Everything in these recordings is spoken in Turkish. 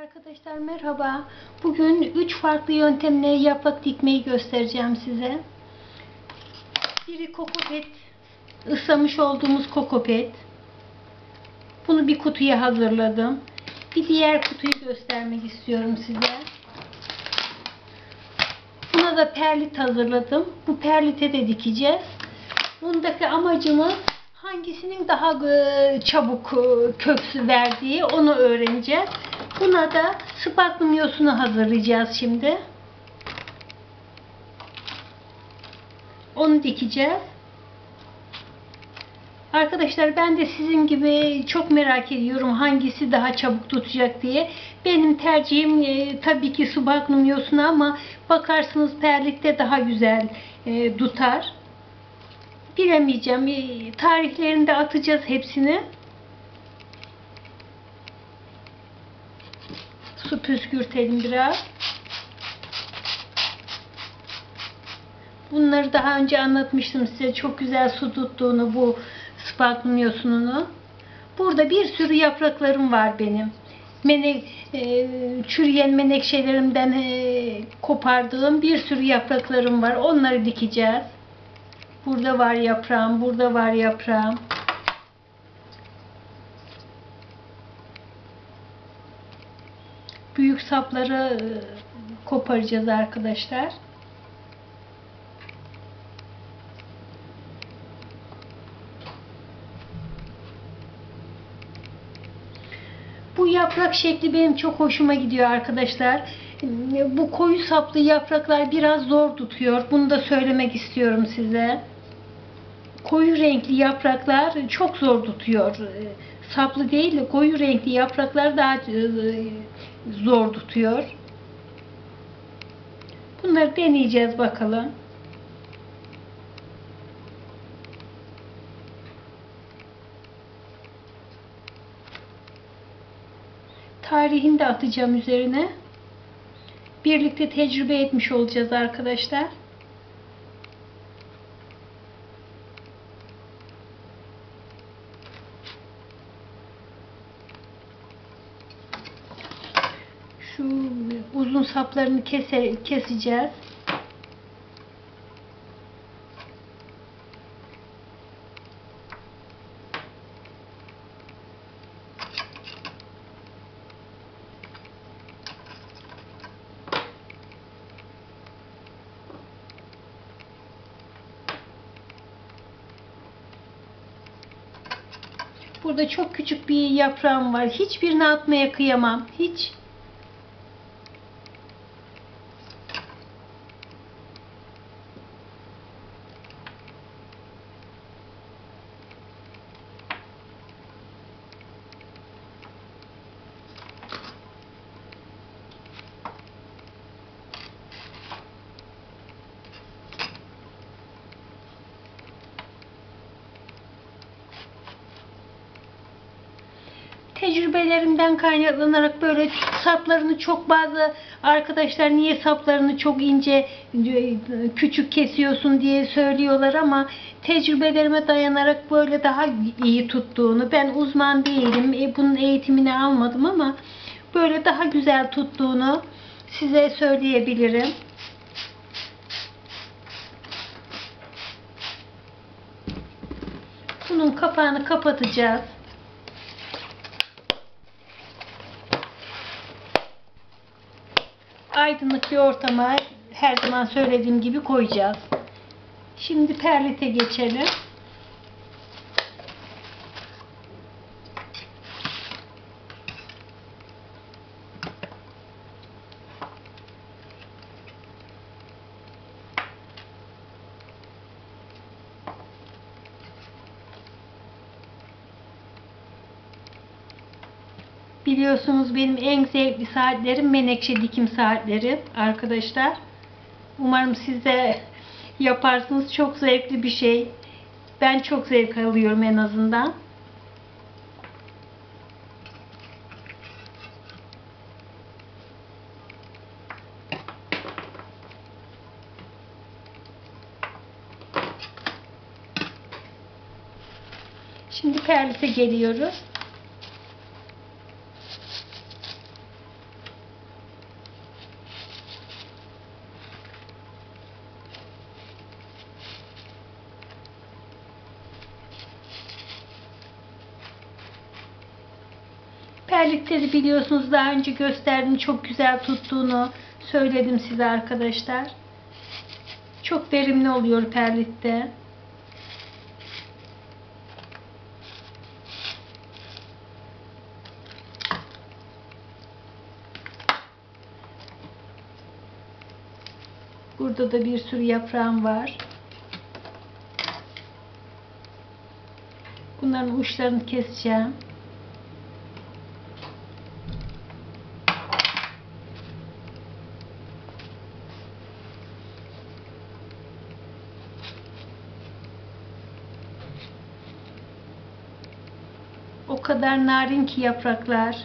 Arkadaşlar merhaba. Bugün 3 farklı yöntemle yaprak dikmeyi göstereceğim size. Biri kokopet, ıslamış olduğumuz kokopet. Bunu bir kutuya hazırladım. Bir diğer kutuyu göstermek istiyorum size. Buna da perlit hazırladım. Bu perlite de dikeceğiz. Bundaki amacımız hangisinin daha e, çabuk e, köksü verdiği onu öğreneceğiz. Buna da spaklum yosunu hazırlayacağız şimdi. Onu dikeceğiz. Arkadaşlar ben de sizin gibi çok merak ediyorum hangisi daha çabuk tutacak diye. Benim tercihim e, tabii ki subagnum yosunu ama bakarsınız perlikte daha güzel e, tutar. Bilemeyeceğim. E, tarihlerini de atacağız hepsini. Su püskürtelim biraz. Bunları daha önce anlatmıştım size. Çok güzel su tuttuğunu bu spagnum. Burada bir sürü yapraklarım var benim. Mene, e, çürüyen menekşelerimden e, kopardığım bir sürü yapraklarım var. Onları dikeceğiz. Burada var yaprağım, burada var yaprağım. Büyük sapları e, koparacağız arkadaşlar. Bu yaprak şekli benim çok hoşuma gidiyor arkadaşlar. Bu koyu saplı yapraklar biraz zor tutuyor. Bunu da söylemek istiyorum size. Koyu renkli yapraklar çok zor tutuyor. Saplı değil de koyu renkli yapraklar daha e, zor tutuyor. Bunları deneyeceğiz bakalım. Tarihini de atacağım üzerine. Birlikte tecrübe etmiş olacağız arkadaşlar. Şu uzun saplarını kese, keseceğiz. Burada çok küçük bir yaprağım var. Hiçbirini atmaya kıyamam. Hiç. Tecrübelerimden kaynaklanarak böyle saplarını çok bazı arkadaşlar niye saplarını çok ince küçük kesiyorsun diye söylüyorlar ama tecrübelerime dayanarak böyle daha iyi tuttuğunu ben uzman değilim e, bunun eğitimini almadım ama böyle daha güzel tuttuğunu size söyleyebilirim. Bunun kapağını kapatacağız. Aydınlık bir ortama her zaman söylediğim gibi koyacağız. Şimdi perlite geçelim. Biliyorsunuz benim en zevkli saatlerim menekşe dikim saatleri arkadaşlar. Umarım siz de yaparsınız. Çok zevkli bir şey. Ben çok zevk alıyorum en azından. Şimdi perlite geliyoruz. Perlikleri biliyorsunuz daha önce gösterdim. Çok güzel tuttuğunu söyledim size arkadaşlar. Çok verimli oluyor perlitte. Burada da bir sürü yaprağım var. Bunların uçlarını keseceğim. O kadar narin ki yapraklar.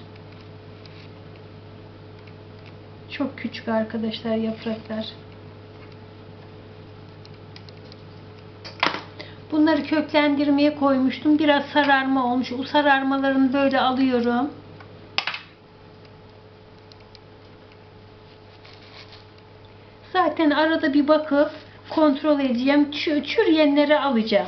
Çok küçük arkadaşlar yapraklar. Bunları köklendirmeye koymuştum. Biraz sararma olmuş. O sararmalarını böyle alıyorum. Zaten arada bir bakıp kontrol edeceğim. Çü- Çürüyenleri alacağım.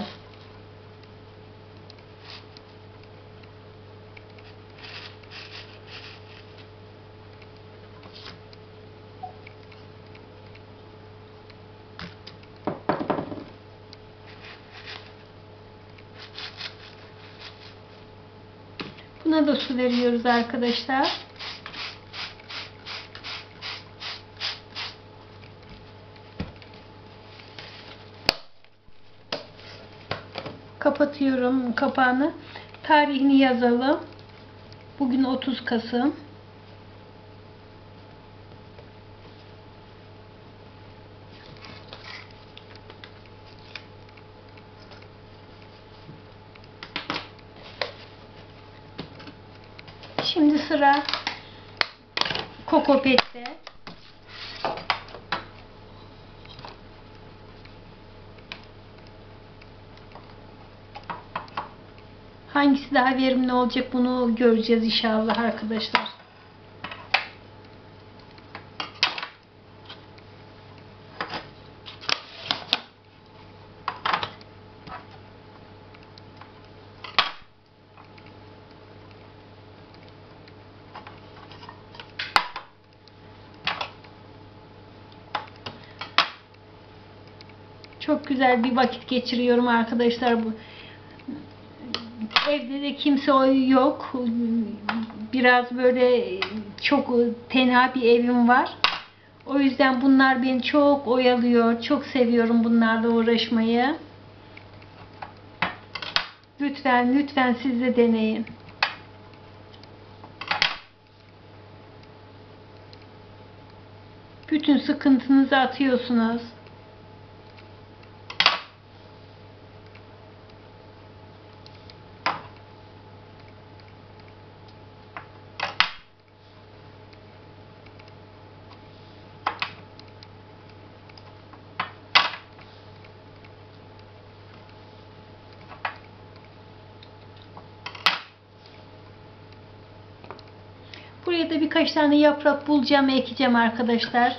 Buna da su veriyoruz arkadaşlar. Kapatıyorum kapağını. Tarihini yazalım. Bugün 30 Kasım. Şimdi sıra kokopette. Hangisi daha verimli olacak bunu göreceğiz inşallah arkadaşlar. Çok güzel bir vakit geçiriyorum arkadaşlar bu. Evde de kimse yok. Biraz böyle çok tenha bir evim var. O yüzden bunlar beni çok oyalıyor. Çok seviyorum bunlarla uğraşmayı. Lütfen lütfen siz de deneyin. Bütün sıkıntınızı atıyorsunuz. Buraya da birkaç tane yaprak bulacağım, ekeceğim arkadaşlar.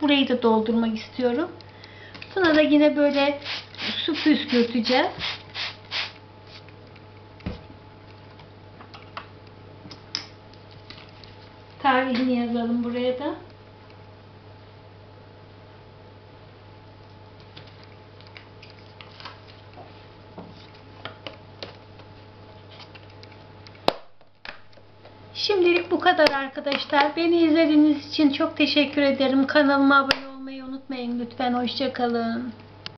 Burayı da doldurmak istiyorum. Buna da yine böyle su püskürteceğiz. Tarihini yazalım buraya da. Şimdilik bu kadar arkadaşlar. Beni izlediğiniz için çok teşekkür ederim. Kanalıma abone olmayı unutmayın lütfen. Hoşçakalın.